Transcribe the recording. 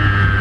you